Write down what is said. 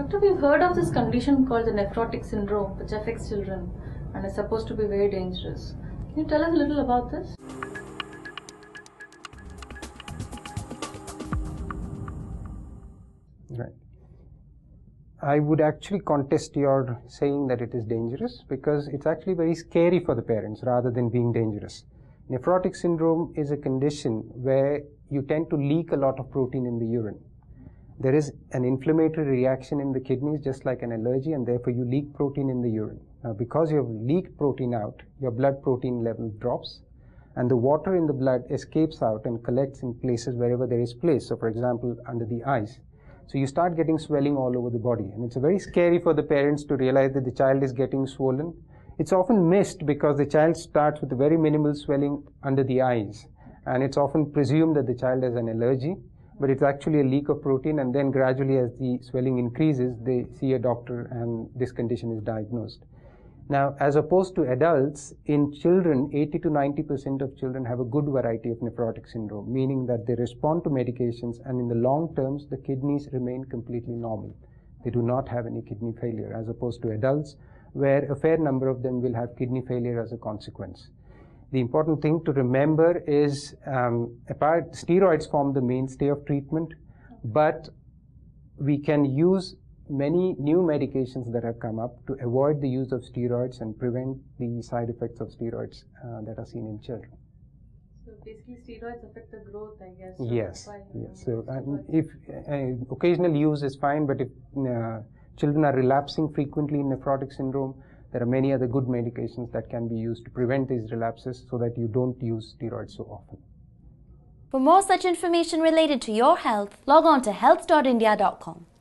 have heard of this condition called the nephrotic syndrome, which affects children and is supposed to be very dangerous. Can you tell us a little about this? Right. I would actually contest your saying that it is dangerous because it's actually very scary for the parents rather than being dangerous. Nephrotic syndrome is a condition where you tend to leak a lot of protein in the urine. There is an inflammatory reaction in the kidneys, just like an allergy, and therefore you leak protein in the urine. Now, because you have leaked protein out, your blood protein level drops, and the water in the blood escapes out and collects in places wherever there is place. So, for example, under the eyes. So you start getting swelling all over the body, and it's very scary for the parents to realize that the child is getting swollen. It's often missed because the child starts with a very minimal swelling under the eyes, and it's often presumed that the child has an allergy, but it's actually a leak of protein, and then gradually, as the swelling increases, they see a doctor, and this condition is diagnosed. Now, as opposed to adults, in children, 80 to 90% of children have a good variety of nephrotic syndrome, meaning that they respond to medications and in the long terms, the kidneys remain completely normal. They do not have any kidney failure, as opposed to adults, where a fair number of them will have kidney failure as a consequence. The important thing to remember is um, apart, steroids form the mainstay of treatment, but we can use many new medications that have come up to avoid the use of steroids and prevent the side effects of steroids uh, that are seen in children. So basically, steroids affect the growth, I guess. Yes, yes. So um, if uh, occasional use is fine, but if uh, children are relapsing frequently in nephrotic syndrome, there are many other good medications that can be used to prevent these relapses so that you don't use steroids so often. For more such information related to your health, log on to health.india.com.